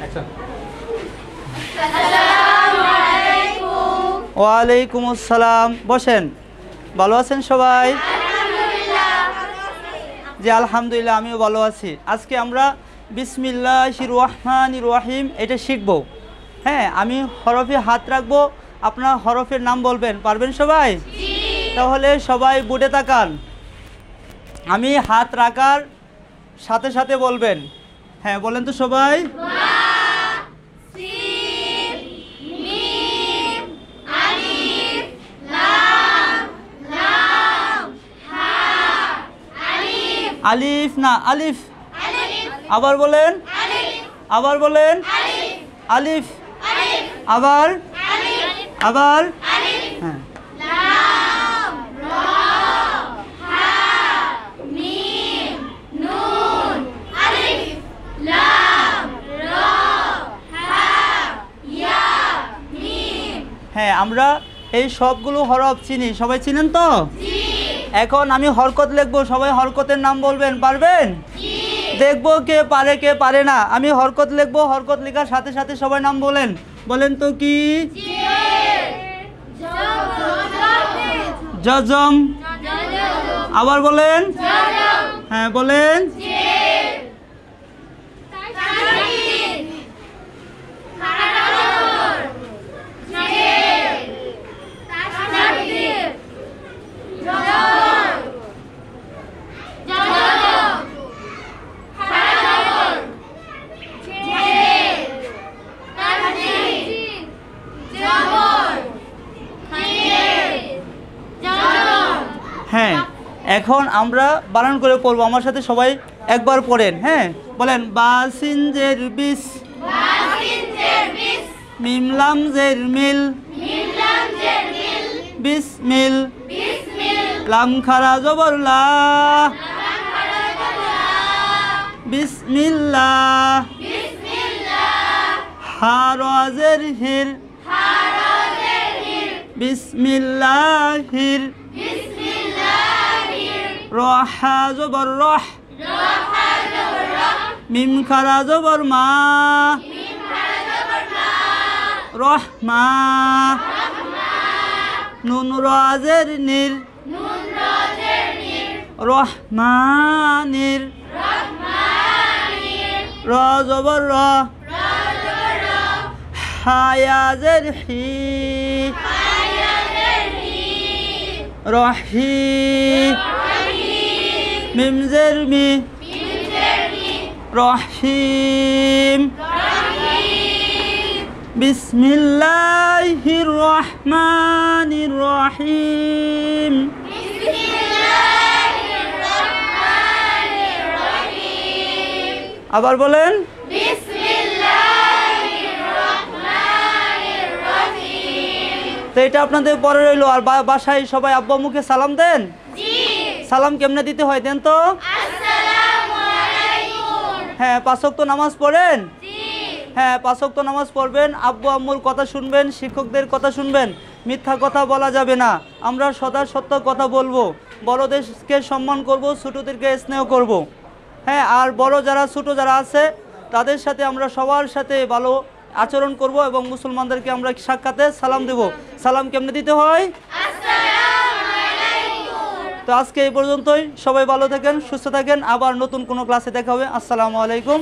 Action ওয়ালাইকুম আসসালাম বসেন। ভালো আছেন সবাই? জি আলহামদুলিল্লাহ আমিও ভালো আছি। আজকে আমরা বিসমিল্লাহ রহমান রহিম এটা শিখব। হ্যাঁ আমি হরফে হাত রাখব। আপনার হরফের নাম বলবেন পারবেন সবাই? তাহলে সবাই বুটে তাকান। আমি হাত রাখার সাথে সাথে বলবেন। হ্যাঁ বলেন তো সবাই। আলিফ না আলিফ। আবার বলেন। আবার বলেন। আলিফ। আবার। আবার। হ্যাঁ। হ্যাঁ আমরা এই সবগুলো হরফ চিনি। সবাই চিনেন তো? এখন আমি হরকত লিখব সবাই হরকতের নাম বলবেন পারবেন? দেখব কে পারে কে পারে না। আমি হরকত লিখব হরকত লেখার সাথে সাথে সবাই নাম বলেন। বলেন তো কি? জজম। আবার বলেন? হ্যাঁ বলেন। এখন আমরা বানান করে পড়ব। আমার সাথে সবাই একবার পড়েন হ্যাঁ? বলেন বাসিনজের বিস মিমলাম জের মিল। বিসমিল। লাম খারা জবর লা বিসমিল্লাহ হারাজের হির। বিসমিল্লাহির। راح زبر راح. راح زبر راح ميم كرا زبر ما. ميم كرا زبر ما. نون رازر نير نون رازر نير راح ما نير راح ما نير را زبر را. را زبر را حيا زر حي حيا زر حي راح حي জবর র হায়াজের হি রহি মিমজের মি রহিম বিসমিল্লাহির রহমানির রহিম আবার বলেন তো এটা আপনাদের পরে রইল। আর বাসায় সবাই আব্বা মুখে সালাম দেন? সালাম কেমনে দিতে হয় দেন তো? হ্যাঁ পাঁচক তো নামাজ পড়েন? হ্যাঁ পাঁচক তো নামাজ পড়বেন। আব্বু আম্মুর কথা শুনবেন, শিক্ষকদের কথা শুনবেন। মিথ্যা কথা বলা যাবে না। আমরা সদা সত্য কথা বলব। বড়দেরকে সম্মান করব, ছোটোদেরকে স্নেহ করব। হ্যাঁ আর বড় যারা, ছোটো যারা আছে, তাদের সাথে আমরা সবার সাথে ভালো আচরণ করব এবং মুসলমানদেরকে আমরা সাক্ষাতে সালাম দেব। সালাম কেমনে দিতে হয়? তো আজকে এই পর্যন্তই। সবাই ভালো থাকেন, সুস্থ থাকেন। আবার নতুন কোনো ক্লাসে দেখা হবে। আসসালামু আলাইকুম।